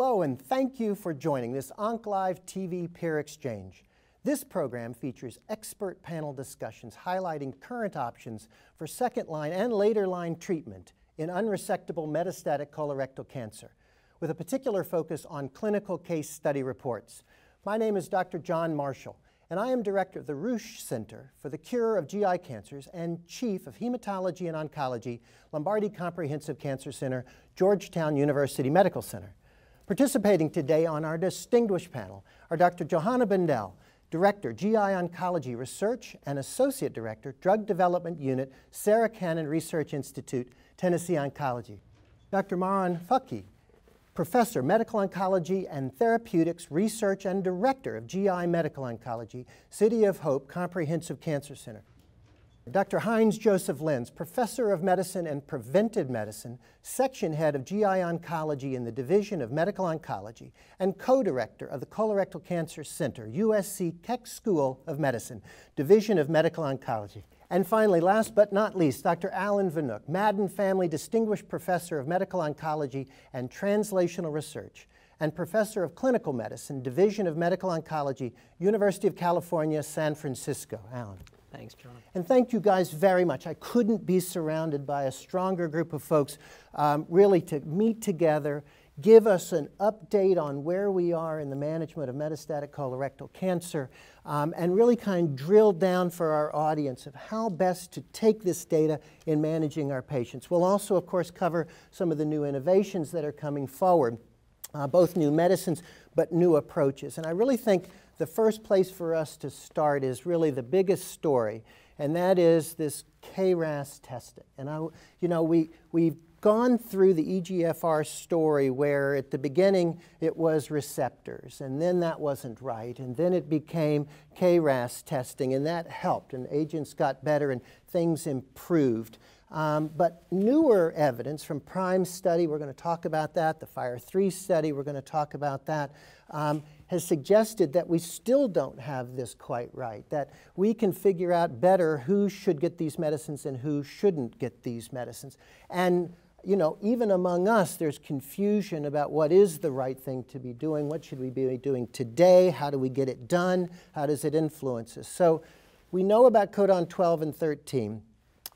Hello, and thank you for joining this OncLive TV Peer Exchange. This program features expert panel discussions highlighting current options for second line and later line treatment in unresectable metastatic colorectal cancer, with a particular focus on clinical case study reports. My name is Dr. John Marshall, and I am director of the Ruesch Center for the Cure of GI Cancers and chief of Hematology and Oncology, Lombardi Comprehensive Cancer Center, Georgetown University Medical Center. Participating today on our distinguished panel are Dr. Johanna Bendell, Director, GI Oncology Research and Associate Director, Drug Development Unit, Sarah Cannon Research Institute, Tennessee Oncology. Dr. Marwan Fakih, Professor, Medical Oncology and Therapeutics Research and Director of GI Medical Oncology, City of Hope Comprehensive Cancer Center. Dr. Heinz Josef Lenz, Professor of Medicine and Preventive Medicine, Section Head of GI Oncology in the Division of Medical Oncology, and Co-Director of the Colorectal Cancer Center, USC Keck School of Medicine, Division of Medical Oncology. And finally, last but not least, Dr. Alan Venook, Madden Family Distinguished Professor of Medical Oncology and Translational Research, and Professor of Clinical Medicine, Division of Medical Oncology, University of California, San Francisco. Alan. Thanks, John. And thank you guys very much. I couldn't be surrounded by a stronger group of folks um, really to meet together, give us an update on where we are in the management of metastatic colorectal cancer, um, and really kind of drill down for our audience of how best to take this data in managing our patients. We'll also, of course, cover some of the new innovations that are coming forward, uh, both new medicines, but new approaches. And I really think the first place for us to start is really the biggest story, and that is this KRAS testing. And I, you know, we, we've gone through the EGFR story where at the beginning it was receptors, and then that wasn't right, and then it became KRAS testing, and that helped, and agents got better, and things improved. Um, but newer evidence from PRIME study, we're going to talk about that, the FIRE 3 study, we're going to talk about that, um, has suggested that we still don't have this quite right, that we can figure out better who should get these medicines and who shouldn't get these medicines. And you know, even among us, there's confusion about what is the right thing to be doing, what should we be doing today, how do we get it done, how does it influence us. So we know about codon 12 and 13,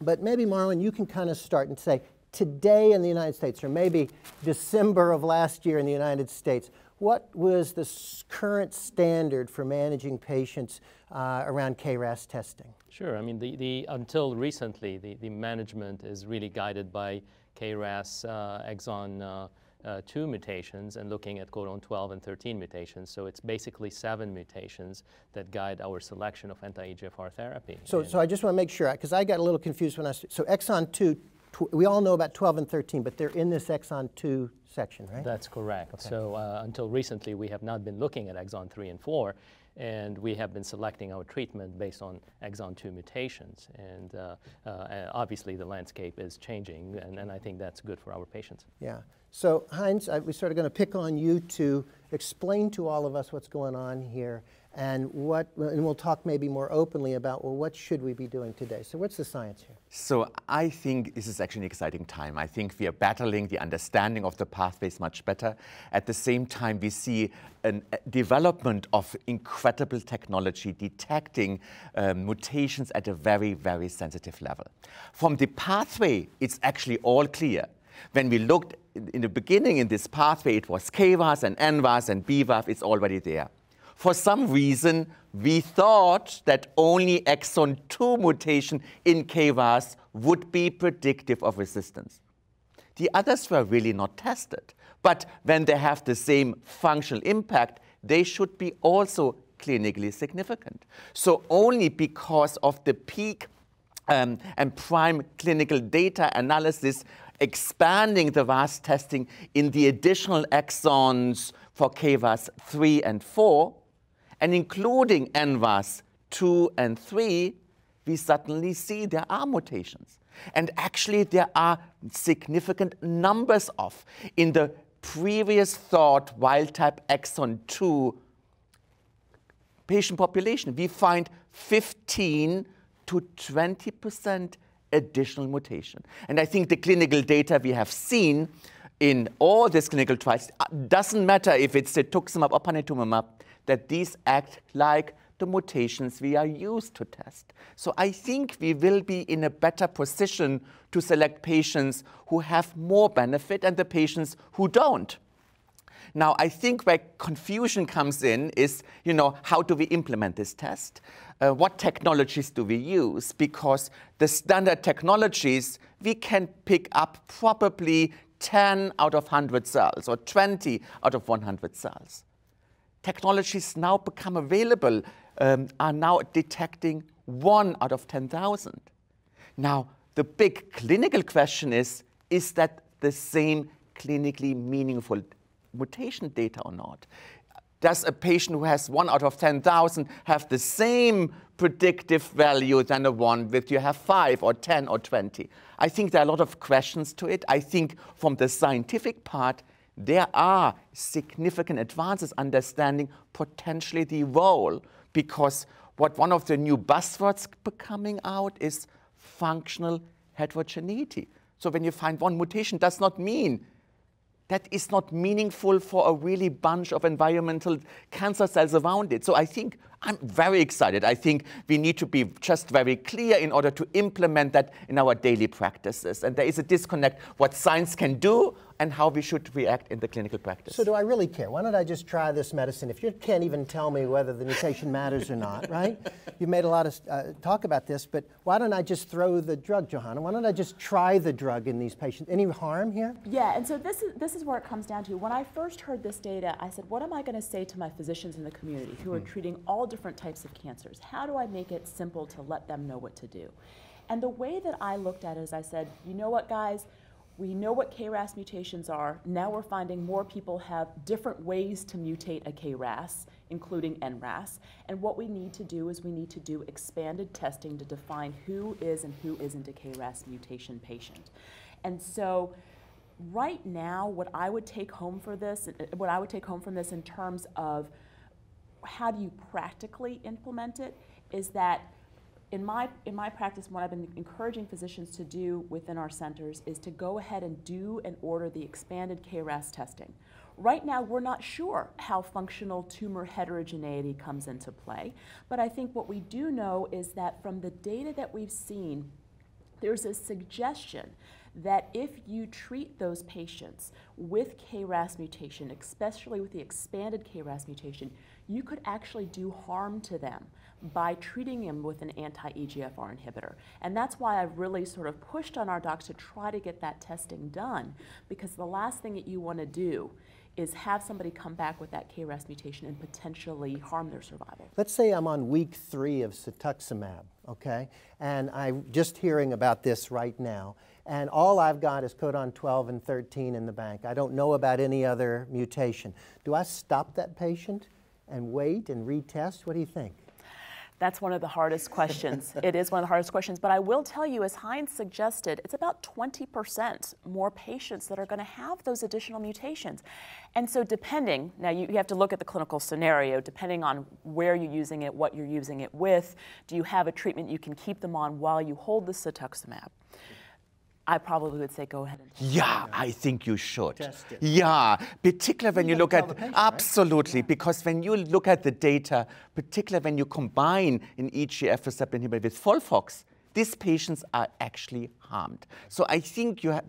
but maybe Marwan, you can kind of start and say, today in the United States, or maybe December of last year in the United States, what was the current standard for managing patients uh, around KRAS testing? Sure. I mean, the, the, until recently, the, the management is really guided by KRAS uh, exon uh, uh, 2 mutations and looking at codon 12 and 13 mutations. So it's basically seven mutations that guide our selection of anti-EGFR therapy. So, so I just want to make sure, because I got a little confused when I, so exon 2, we all know about 12 and 13, but they're in this exon 2 section, right? That's correct. Okay. So uh, until recently, we have not been looking at exon 3 and 4, and we have been selecting our treatment based on exon 2 mutations. And uh, uh, obviously, the landscape is changing, and, and I think that's good for our patients. Yeah. So Heinz, I, we're sort of going to pick on you to explain to all of us what's going on here and what and we'll talk maybe more openly about well what should we be doing today? So what's the science here? So i think this is actually an exciting time. I think we are battling the understanding of the pathways much better. At the same time we see a development of incredible technology detecting um, mutations at a very very sensitive level. From the pathway it's actually all clear when we looked in the beginning in this pathway it was KRAS and NRAS and BRAF it's already there for some reason, we thought that only exon 2 mutation in KRAS would be predictive of resistance. The others were really not tested. But when they have the same functional impact, they should be also clinically significant. So only because of the PEAK um, and PRIME clinical data analysis expanding the RAS testing in the additional exons for KRAS 3 and 4, and including NRAS 2 and 3, we suddenly see there are mutations. And actually, there are significant numbers of. In the previous thought wild type exon 2 patient population, we find 15 to 20% additional mutation. And I think the clinical data we have seen in all these clinical trials, uh, doesn't matter if it's cetuximab or panitumumab, that these act like the mutations we are used to test. So I think we will be in a better position to select patients who have more benefit and the patients who don't. Now, I think where confusion comes in is, you know, how do we implement this test? Uh, what technologies do we use? Because the standard technologies, we can pick up probably 10 out of 100 cells or 20 out of 100 cells. Technologies now become available, um, are now detecting one out of 10,000. Now, the big clinical question is, is that the same clinically meaningful mutation data or not? Does a patient who has one out of 10,000 have the same predictive value than a one with you have five or 10 or 20? I think there are a lot of questions to it. I think from the scientific part, there are significant advances understanding potentially the role because what one of the new buzzwords coming out is functional heterogeneity. So when you find one mutation does not mean that is not meaningful for a really bunch of environmental cancer cells around it. So I think I'm very excited. I think we need to be just very clear in order to implement that in our daily practices. And there is a disconnect what science can do and how we should react in the clinical practice. So do I really care? Why don't I just try this medicine? If you can't even tell me whether the mutation matters or not, right? You've made a lot of uh, talk about this, but why don't I just throw the drug, Johanna? Why don't I just try the drug in these patients? Any harm here? Yeah, and so this is, this is where it comes down to. When I first heard this data, I said, what am I going to say to my physicians in the community who are mm. treating all different types of cancers? How do I make it simple to let them know what to do? And the way that I looked at it is I said, you know what, guys? We know what KRAS mutations are. Now we're finding more people have different ways to mutate a KRAS, including NRAS. And what we need to do is we need to do expanded testing to define who is and who isn't a KRAS mutation patient. And so right now, what I would take home for this, what I would take home from this in terms of how do you practically implement it, is that in my, in my practice, what I've been encouraging physicians to do within our centers is to go ahead and do and order the expanded KRAS testing. Right now, we're not sure how functional tumor heterogeneity comes into play, but I think what we do know is that from the data that we've seen, there's a suggestion that if you treat those patients with KRAS mutation, especially with the expanded KRAS mutation, you could actually do harm to them by treating them with an anti-EGFR inhibitor. And that's why I've really sort of pushed on our docs to try to get that testing done, because the last thing that you want to do is have somebody come back with that KRAS mutation and potentially harm their survival. Let's say I'm on week three of cetuximab, okay, and I'm just hearing about this right now, and all I've got is codon 12 and 13 in the bank. I don't know about any other mutation. Do I stop that patient and wait and retest? What do you think? That's one of the hardest questions. it is one of the hardest questions. But I will tell you, as Heinz suggested, it's about 20% more patients that are going to have those additional mutations. And so, depending, now you, you have to look at the clinical scenario, depending on where you're using it, what you're using it with, do you have a treatment you can keep them on while you hold the cetuximab? I probably would say go ahead and Yeah, I think you should. Test it. Yeah, particularly when you, you look at patient, absolutely right? because when you look at the data, particularly when you combine an EGF receptor inhibitor with Folfox, these patients are actually harmed. So I think you are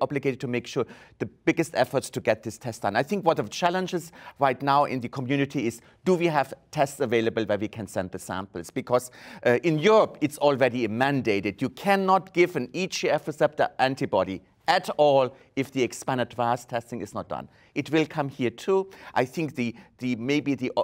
obligated to make sure the biggest efforts to get this test done. I think one of the challenges right now in the community is do we have tests available where we can send the samples? Because uh, in Europe, it's already mandated. You cannot give an EGF receptor antibody at all if the expanded RAS testing is not done. It will come here too. I think the, the maybe the uh,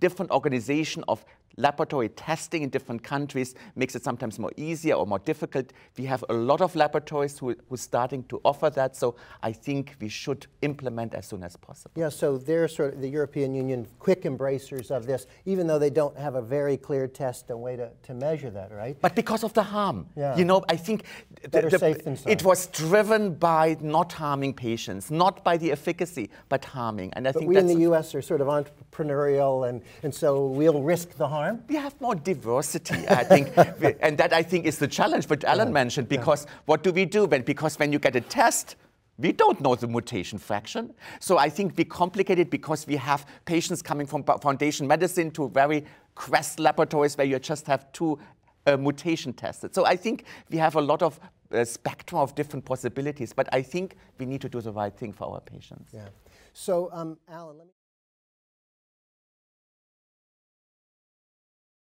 different organization of laboratory testing in different countries makes it sometimes more easier or more difficult. We have a lot of laboratories who, who are starting to offer that, so I think we should implement as soon as possible. Yeah, so they're sort of the European Union quick embracers of this, even though they don't have a very clear test and way to, to measure that, right? But because of the harm. Yeah. You know, I think the, than it was driven by not harming patients, not by the efficacy, but harming. And I but think we in the U.S. are sort of entrepreneurial, and, and so we'll risk the harm harm? We have more diversity, I think, and that I think is the challenge. What Alan yeah. mentioned, because yeah. what do we do when? Because when you get a test, We don't know the mutation fraction. So I think we complicate it because we have patients coming from Foundation Medicine to very quest laboratories where you just have two uh, mutation tested. So I think we have a lot of uh, spectrum of different possibilities, but I think we need to do the right thing for our patients. Yeah. So, um, Alan, let me.